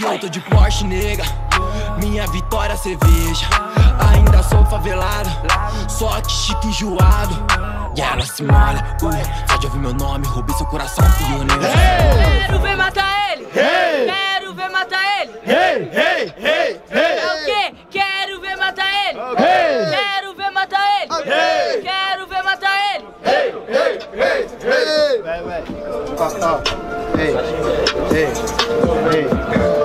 E eu tô de Porsche, nega. Minha vitória, cerveja. Ainda sou favelado, só que chique enjoado. E ela se molha, uh, só de ouvir meu nome, roubei seu coração, eu, nega. Quero ver matar ele! Quero ver matar ele! Hey, hey, hey, hey. É o quê? Quero ver matar ele! Hey. Quero ver matar ele! Hey. Quero ver matar ele! Vai, vai. Ó, ó. Ei, ei, ei.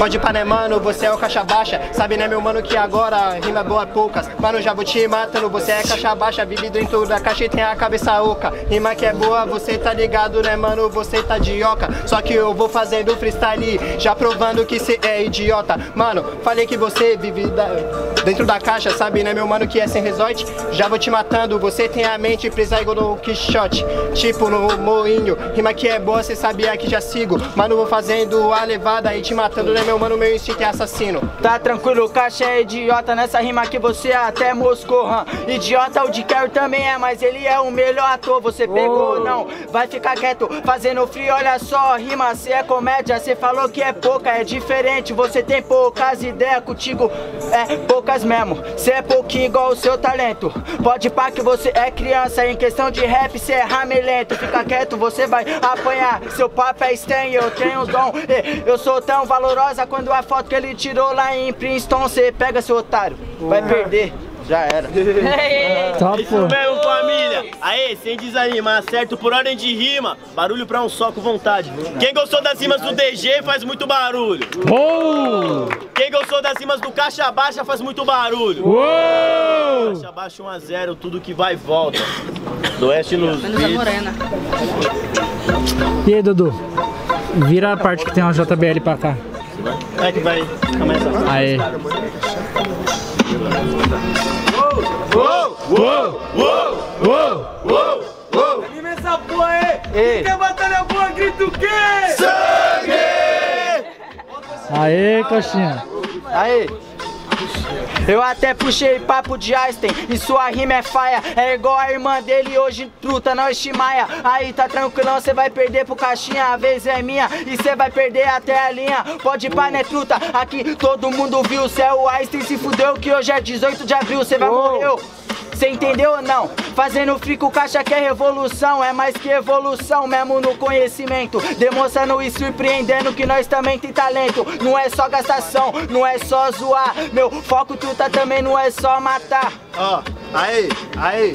Pode pra né, mano, você é o caixa baixa. Sabe né, meu mano, que agora rima boa poucas. Mano, já vou te matando, você é caixa baixa Vive dentro da caixa e tem a cabeça oca. Rima que é boa, você tá ligado, né, mano, você tá de oca. Só que eu vou fazendo freestyle, já provando que cê é idiota. Mano, falei que você vive da- dentro da caixa Sabe né, meu mano, que é sem resort? Já vou te matando, você tem a mente presa igual no Quixote Tipo no moinho, rima que é boa, cê sabia que já sigo. Mano, vou fazendo a levada e te matando, né, meu mano, meu instinto é assassino. Tá tranquilo, caixa é idiota. Nessa rima que você até moscou hã? Idiota o de Carry também é Mas ele é o melhor ator. Você pegou, não, vai ficar quieto Fazendo frio, olha só, rima Cê é comédia, cê falou que é pouca É diferente, você tem poucas ideias Contigo é poucas mesmo. Cê é pouquinho igual o seu talento. Pode pá que você é criança Em questão de rap, cê é ramelento. Fica quieto, você vai apanhar. Seu papo é estranho, eu tenho dom. Eu sou tão valorosa quando a foto que ele tirou lá em Princeton Cê pega seu otário, vai perder Já era Tá, Isso mesmo, família. Aê, sem desanimar, certo? Por ordem de rima, barulho pra um só com vontade. Quem gostou das rimas do DG faz muito barulho. Uou! Quem gostou das rimas do Caixa Baixa faz muito barulho. Uou! Caixa Baixa 1x0, tudo que vai e volta. Do Oeste nos Menos a beats. morena. E aí, Dudu? Vira a parte que tem uma JBL pra cá. É que vai começar. Aê. Uou, uou, uou, uou, uou, uou. Anima essa porra aí! Ei. Quer batalha boa, grita o quê? Aê, coxinha. Aí, Eu até puxei papo de Einstein e sua rima é faia. É igual a irmã dele hoje truta, nós chimaia. Aí tá tranquilão, cê vai perder pro caixinha, a vez é minha. E cê vai perder até a linha. Pode ir pra né truta, aqui todo mundo viu. Cê é o Einstein, se fudeu que hoje é 18 de abril, cê vai morrer. Cê entendeu ou não? Fazendo frico, caixa que é revolução. É mais que evolução, mesmo no conhecimento. Demonstrando e surpreendendo que nós também tem talento. Não é só gastação, não é só zoar. Meu foco truta também não é só matar. ó, aí, aí.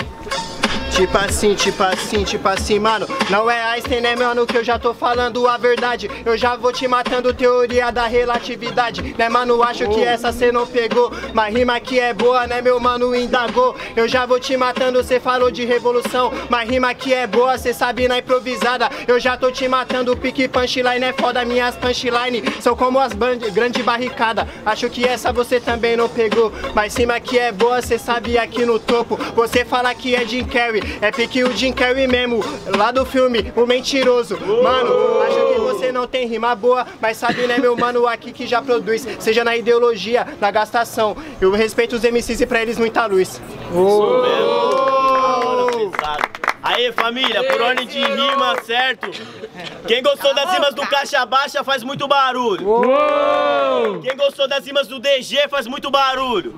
Tipo assim, tipo assim, tipo assim, mano. Não é Einstein, né, mano, que eu já tô falando a verdade. Eu já vou te matando teoria da relatividade. Né, mano, acho que essa cê não pegou. Mas rima que é boa, né, meu mano, indagou. Eu já vou te matando, cê falou de revolução. Mas rima que é boa, cê sabe na improvisada. Eu já tô te matando, pique punchline é foda. Minhas punchline são como as grande barricada. Acho que essa você também não pegou. Mas rima que é boa, cê sabe aqui no topo. Você fala que é Jim Carrey, é pique o Jim Carrey mesmo. Lá do filme, o mentiroso. Mano, acho que você não tem rima boa, mas sabe, né, meu mano, aqui que já produz. Seja na ideologia, na gastação. Eu respeito os MCs e pra eles muita luz. Aê, família, por ordem de rima, certo? Quem gostou das rimas do Caixa Baixa faz muito barulho. Uou! Quem gostou das rimas do DG faz muito barulho.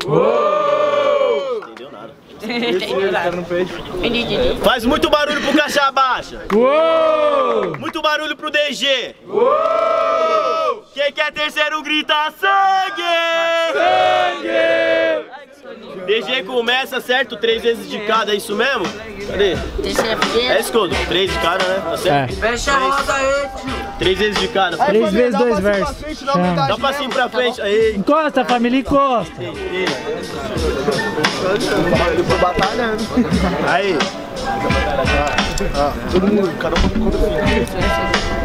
Faz muito barulho pro Caixa Baixa. Uou! Muito barulho pro DG. Quem quer terceiro grita sangue! DG começa, certo? Três vezes de cada, é isso mesmo? Cadê? É escudo, três de cada, né? Tá É. certo? Fecha a roda aí, Três vezes de cada. Três vezes dois versos. Dá um passinho pra frente. Aí. Encosta, família, encosta. Aí.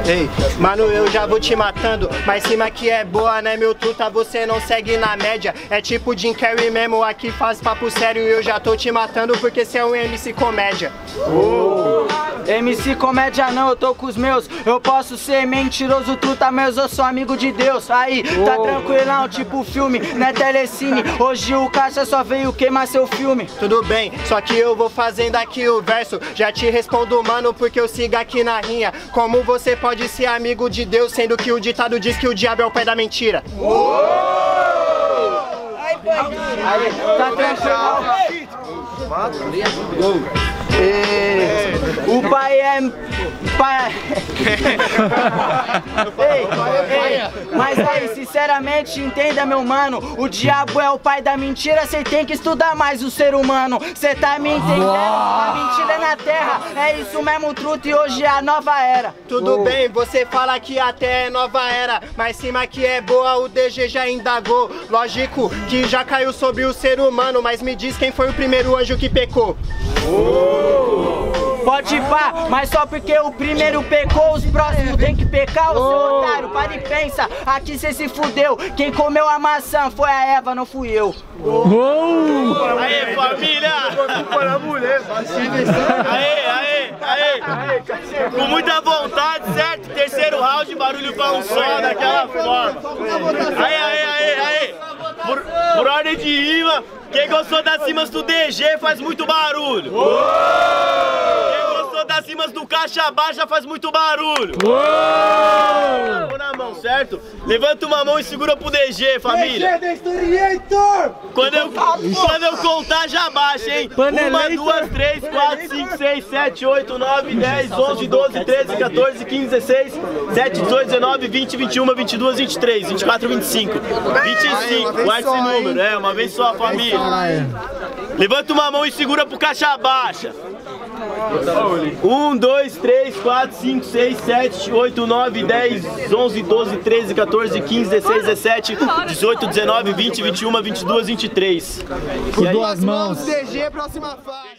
Ei, mano, eu já vou te matando, mas cima que é boa, né, meu truta, você não segue na média. É tipo Jim Carrey mesmo, aqui faz papo sério e eu já tô te matando porque cê é um MC comédia. MC comédia não, eu tô com os meus. Eu posso ser mentiroso, truta, mas eu sou amigo de Deus. Aí, tá tranquilão, tipo filme, né telecine. Hoje o caixa só veio queimar seu filme. Tudo bem, só que eu vou fazendo aqui o verso. Já te respondo, mano, porque eu sigo aqui na rinha. Como você pode ser amigo de Deus, sendo que o ditado diz que o diabo é o pai da mentira? Aí, tá tranquilo. É, o pai é. Pai. ei, ei, mas aí, sinceramente, entenda, meu mano. O diabo é o pai da mentira, cê tem que estudar mais o ser humano. Cê tá me entendendo? A mentira é na terra. É isso mesmo, truto, e hoje é a nova era. Tudo bem, você fala que até é nova era, mas cima que é boa, o DG já indagou. Lógico que já caiu sobre o ser humano, mas me diz quem foi o primeiro anjo que pecou. Pode pá, mas só porque o primeiro pecou, os próximos tem que pecar, o seu otário, para e pensa, aqui cê se fudeu, quem comeu a maçã foi a Eva, não fui eu. Aê, família! Aê, aê, aê! Com muita vontade, certo? Terceiro round, barulho pra um só, daquela forma. Aê, aê, aê, aê! Por, por ordem de rima, quem gostou das cimas do DG faz muito barulho. Quem das cimas do caixa baixa faz muito barulho. Vou na mão, certo? Levanta uma mão e segura pro DG, família. Quando eu, quando eu contar, já baixa, hein? Uma, duas, três, quatro, cinco, seis, sete, oito, nove, dez, onze, doze, treze, 14, 15, 16, 17, 18, 19, 20, 21, 22, 23, 24, 25, 25. Guarda esse número, é, uma vez só, família. Levanta uma mão e segura pro caixa baixa. 1, 2, 3, 4, 5, 6, 7, 8, 9, 10, 11, 12, 13, 14, 15, 16, 17, 18, 19, 20, 21, 22, 23. Com duas mãos. DG, próxima fase.